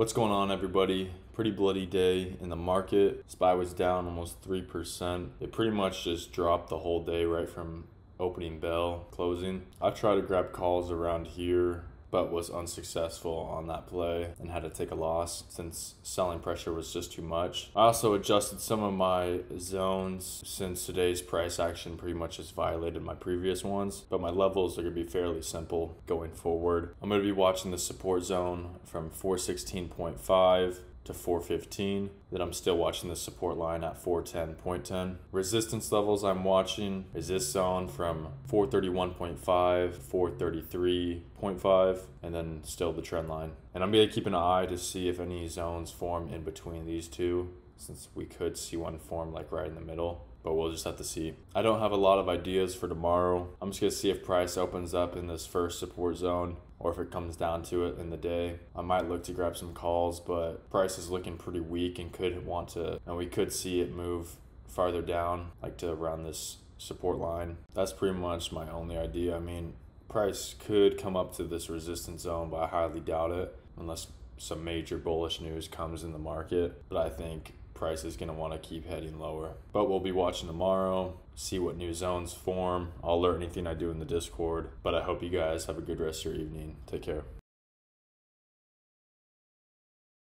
What's going on, everybody? Pretty bloody day in the market. SPY was down almost 3%. It pretty much just dropped the whole day right from opening bell, closing. I try to grab calls around here but was unsuccessful on that play and had to take a loss since selling pressure was just too much. I also adjusted some of my zones since today's price action pretty much has violated my previous ones, but my levels are going to be fairly simple going forward. I'm going to be watching the support zone from 416.5 to 415. Then I'm still watching the support line at 410.10. Resistance levels I'm watching is this zone from 431.5, 433.5, and then still the trend line. And I'm gonna keep an eye to see if any zones form in between these two, since we could see one form like right in the middle but we'll just have to see. I don't have a lot of ideas for tomorrow. I'm just gonna see if price opens up in this first support zone or if it comes down to it in the day. I might look to grab some calls, but price is looking pretty weak and could want to, and we could see it move farther down, like to around this support line. That's pretty much my only idea. I mean, price could come up to this resistance zone, but I highly doubt it unless some major bullish news comes in the market. But I think price is going to want to keep heading lower. But we'll be watching tomorrow, see what new zones form. I'll alert anything I do in the Discord. But I hope you guys have a good rest of your evening. Take care.